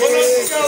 Yes. Yes.